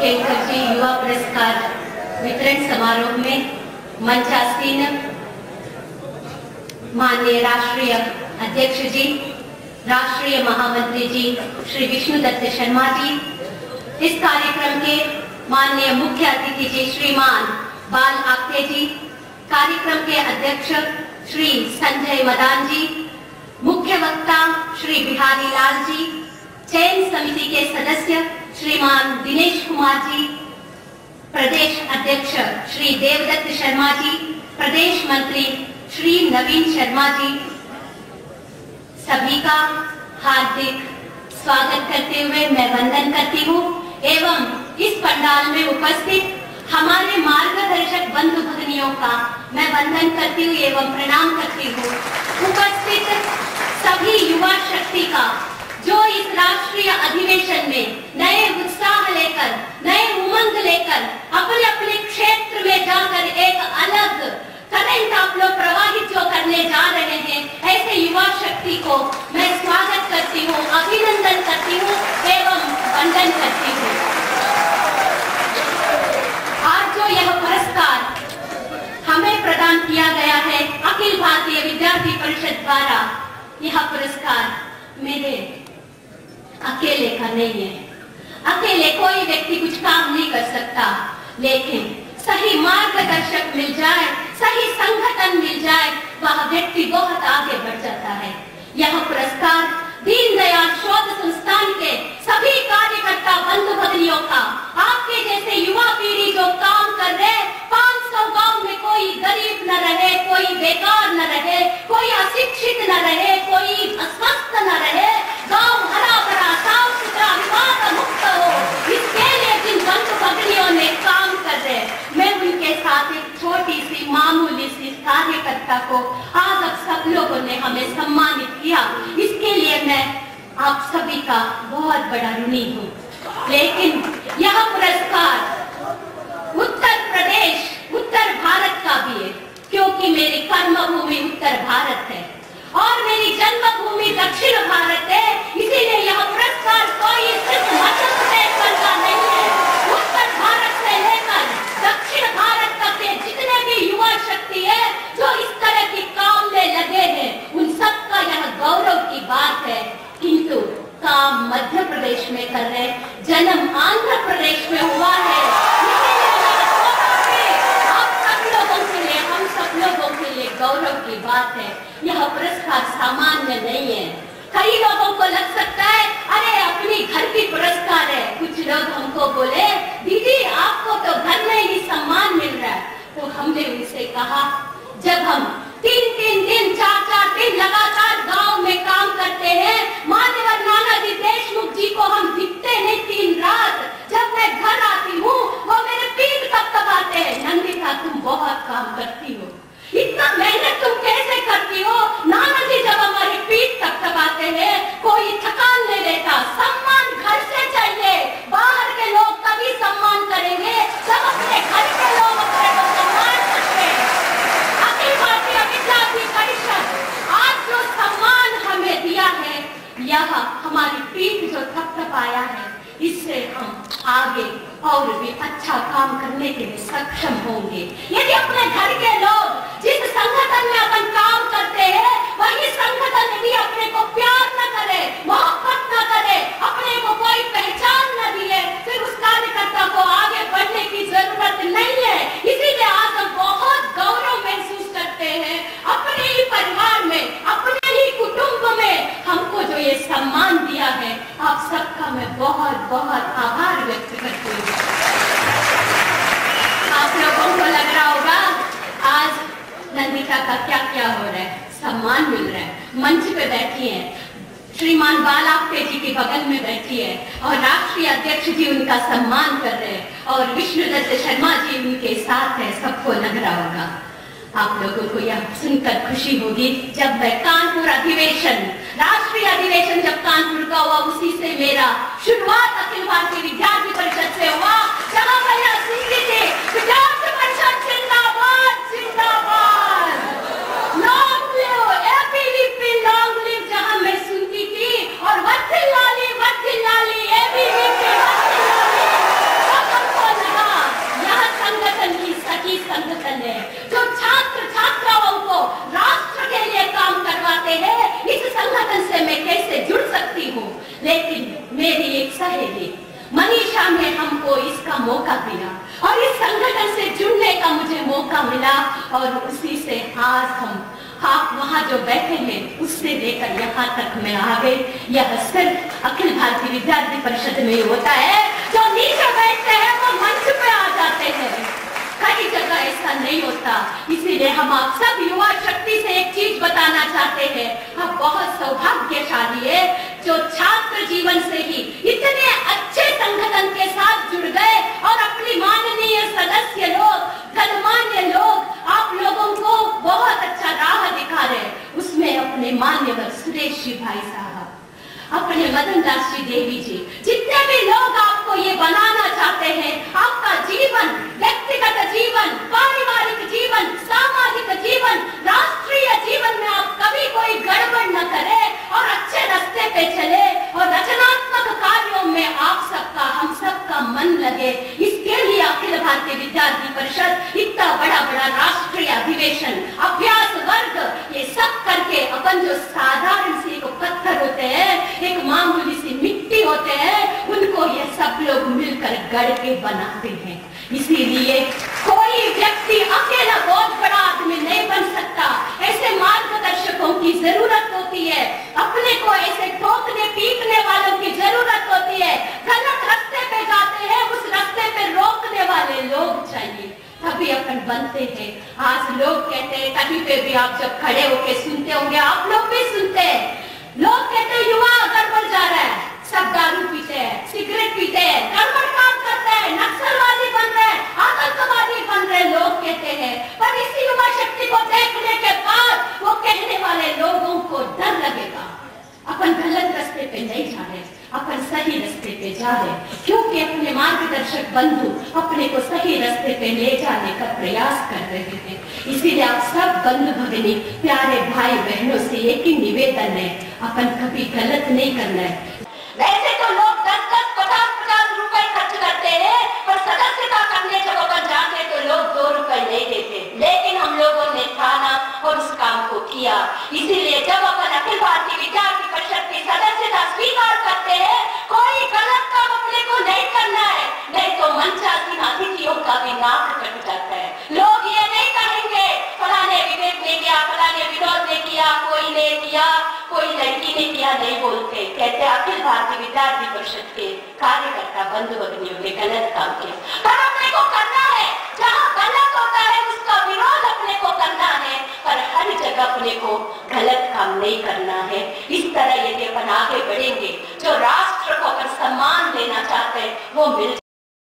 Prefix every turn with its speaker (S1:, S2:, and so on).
S1: जी युवा पुरस्कार वितरण समारोह में मंचासीन माननीय राष्ट्रीय अध्यक्ष जी, राष्ट्रीय महामंत्री जी, श्री विष्णु दत्त शर्मा जी, इस कार्यक्रम के माननीय मुख्य अतिथि जी, श्रीमान बाल आप्ते जी, कार्यक्रम के अध्यक्ष श्री संजय मदान जी, मुख्य वक्ता श्री बिहारी लाल जी, चयन समिति के सदस्य श्रीमान दिनेश कुमार जी प्रदेश अध्यक्ष श्री देवदत्त शर्मा जी प्रदेश मंत्री श्री नवीन शर्मा जी सभी का हार्दिक स्वागत करते हुए मैं वंदन करती हूँ एवं इस पंडाल में उपस्थित हमारे मार्गदर्शक बंधु भगनियों का मैं वंदन करती हूँ एवं प्रणाम करती हूँ उपस्थित सभी युवा शक्ति का जो इस राष्ट्रीय अधिवेशन में नए उत्साह लेकर नए उमंग लेकर अपने अपने क्षेत्र में जाकर एक अलग करंट आप लोग प्रवाहित जो करने जा रहे हैं ऐसे युवा शक्ति को मैं स्वागत करती हूँ अभिनंदन करती हूँ एवं वंदन करती हूँ। आज जो यह पुरस्कार हमें प्रदान किया गया है, अखिल भारतीय विद्यार्थी परिषद द्वारा, यह पुरस्कार मेरे अकेले का नहीं है। अकेले कोई व्यक्ति कुछ काम नहीं कर सकता, लेकिन सही मार्गदर्शक मिल जाए, सही संगठन मिल जाए, वह व्यक्ति बहुत आगे बढ़ जाता है। यह पुरस्कार दीनदयाल शोध संस्थान के सभी कार्यकर्ता बंधु भगिनियों का, आपके जैसे युवा पीढ़ी जो काम कर रहे पाँच सौ गाँव में कोई गरीब न रहे, कोई बेकार न रहे, कोई अशिक्षित न रहे, कोई अस्वस्थ न रहे गाँव हरा भरा साफ़ सुथरा विवाद मुक्त हो इसके लिए जिन बंधु भगिनियों ने काम कर रहे मैं उनके साथ एक छोटी सी मामूली सी कार्यकर्ता को आज आप सब लोगों ने हमें सम्मानित किया। इसके लिए मैं आप सभी का बहुत बड़ा ऋणी हूँ। लेकिन यह पुरस्कार उत्तर प्रदेश, उत्तर भारत का भी है, क्योंकि मेरे कर्मभूमि उत्तर भारत है और मेरी जन्मभूमि दक्षिण भारत है इसीलिए यह पुरस्कार कोई सिर्फ़ मध्य प्रदेश पर का नहीं है उत्तर भारत से लेकर दक्षिण भारत तक के जितने भी युवा शक्ति है जो इस तरह के काम में लगे हैं उन सबका यह गौरव की बात है किंतु मध्य प्रदेश में कर रहे हैं। जन्म आंध्र प्रदेश में हुआ है। सब लोगों के लिए, हम सब लोगों के लिए गौरव की बात है। यह पुरस्कार सामान्य नहीं है। कई लोगों को लग सकता है अरे अपनी घर की पुरस्कार है कुछ लोग हमको बोले दीदी आपको तो घर में ही सम्मान मिल रहा है तो हमने उनसे कहा जब हम तीन तीन दिन चार चार दिन लगातार गाँव में काम करते हैं मान्यवर नानाजी देशमुख जी को हम दिखते नहीं तीन रात जब मैं घर आती हूँ वो मेरे पीठ कब कब आते हैं नंदिता तुम बहुत काम करती हो इतना मेहनत तुम कैसे करती हो नाना जी जब हमारी पीठ तक दबाते हैं कोई थकान नहीं लेता सम्मान घर से चाहिए बाहर के लोग तभी सम्मान करेंगे जब अपने घर के लोग अपने को सम्मान करते हैं अखिल भारतीय विद्यार्थी परिषद आज जो सम्मान हमें दिया है यह हमारी पीठ जो थपथपाया है इससे हम आगे, और भी अच्छा काम करने के लिए सक्षम होंगे। यदि अपने घर के लोग जिस संगठन में अपन काम करते हैं, वही संगठन यदि अपने को प्यार न करे, मोहब्बत न करे, अपने को कोई पहचान न दिए, फिर उस कार्यकर्ता को आगे बढ़ने की ज़रूरत नहीं है। इसीलिए आज हम बहुत गौरव महसूस करते हैं। अपने ही परिवार में, अपने ही कुटुंब में हमको जो ये सम्मान दिया है, आप सबका मैं बहुत बहुत आभार का क्या क्या हो रहा है। सम्मान मिल रहा है। मंच पे बैठी है। श्रीमान बाला आप्टे जी के बगल में बैठी है और राष्ट्रीय अध्यक्ष जी उनका सम्मान कर रहे हैं और विष्णुदत्त शर्मा जी उनके साथ है। सबको लग रहा होगा। आप लोगों को यह सुनकर खुशी होगी जब मैं कानपुर अधिवेशन, राष्ट्रीय अधिवेशन जब कानपुर का हुआ, उसी से मेरा शुरुआत अखिल भारतीय विद्यार्थी परिषद से हुआ जहाँ मैं यह सुनती थी विद्यार्थी परिषद जिंदाबाद जिंदाबाद long live ABVP long live जहाँ मैं सुनती थी और वत्सल लाली वत्सल लाली एबीवीपी वत्सल लाली तब हमको लगा यह संगठन ही सही संगठन है जो छात्र छात्राओं को राष्ट्र के लिए काम करवाते हैं इस संगठन से मैं कैसे जुड़ सकती हूँ लेकिन मेरी एक सहेली मनीषा ने हमको इसका मौका दिया और इस संगठन से जुड़ने का मुझे मौका मिला और उसी से आज हम आप वहाँ जो बैठे हैं, उससे लेकर यहाँ तक मैं आ गई। यह सिर्फ़ अखिल भारतीय विद्यार्थी परिषद में होता है। जो नीचे बैठते हैं, वो मंच पे आ जाते हैं। कई जगह ऐसा नहीं होता। इसीलिए हम आप सब युवा शक्ति से एक चीज़ बताना चाहते हैं। हम बहुत सौभाग्यशाली है, जो छात्र जीवन से ही इतने अच्छे संगठन के साथ जुड़ गए और अपनी माननीय सदस्य लोग गणमान्य लोग, आप लोगों को बहुत अच्छा राह दिखा रहे उसमें अपने मान्यवर सुरेश जी भाई साहब, अपने मदन दास जी देवी जी, जितने भी लोग आपको ये बनाना चाहते हैं, आपका जीवन, व्यक्तिगत जीवन, पारिवारिक जीवन, सामाजिक जीवन, राष्ट्रीय जीवन में आप कभी कोई गड़बड़ न करें और अच्छे रास्ते पे चले और रचनात्मक कार्यों में आप सबका हम सबका मन लगे इसके लिए अखिल भारतीय विद्यार्थी परिषद इतना बड़ा बड़ा राष्ट्रीय अधिवेशन अभ्यास वर्ग ये सब करके अपन जो साधारण से एक पत्थर होते हैं एक मामूली सी मिट्टी होते हैं उनको ये सब लोग मिलकर गढ़ के बनाते हैं। इसीलिए कोई व्यक्ति अकेला बहुत बड़ा आदमी नहीं बन सकता। ऐसे मार्गदर्शकों की ज़रूरत होती है। अपने को ऐसे ठोकने पीटने वालों की ज़रूरत होती है। गलत रास्ते पे जाते हैं, उस रास्ते पे रोकने वाले लोग चाहिए। तभी अपन बनते हैं। आज लोग कहते हैं कहीं पे भी आप जब खड़े होके सुनते होंगे, आप लोग भी सुनते हैं। लोग कहते हैं, युवा गड़बड़ जा रहा है। सब दारू पीते हैं सिगरेट पीते हैं गड़बड़ काम करते हैं, नक्सलवादी बन रहे हैं, आतंकवादी बन रहे लोग कहते हैं। पर इसी युवा शक्ति को देखने के बाद वो कहने वाले लोगों को डर लगेगा। अपन गलत रास्ते पे नहीं जा रहे, अपन सही रास्ते पे जा रहे, क्योंकि अपने मार्गदर्शक बंधु अपने को सही रास्ते पे ले जाने का प्रयास कर रहे हैं। इसीलिए आप सब बंधु भगिनी, प्यारे भाई बहनों से एक ही निवेदन है, अपन कभी गलत नहीं करना है वैसे तो लोग दस दस पचास पचास रुपए खर्च करते हैं पर सदस्यता करने जब अपन जाते तो लोग दो रुपए नहीं देते लेकिन हम लोगों ने ठाना और उस काम को किया इसीलिए जब अपन अखिल भारतीय विद्यार्थी परिषद की सदस्यता स्वीकार करते हैं, कोई गलत काम अपने को नहीं करना है। नहीं तो मंचासीन अतिथियों का भी नाक कट जाता है। लोग ये नहीं कहेंगे, फलाने विवेक ने किया, फलाने विनोद ने किया, कोई ने किया, कोई लड़की ने किया, नहीं बोलते। कहते अखिल भारतीय विद्यार्थी परिषद के कार्यकर्ता बंधु भगिनियों ने गलत काम किया पर अपने को करना है जहाँ गलत होता है उसका विरोध अपने को करना है पर हर जगह अपने को गलत काम नहीं करना है। इस तरह यदि अपन आगे बढ़ेंगे, जो राष्ट्र को अगर सम्मान देना चाहते हैं, वो मिल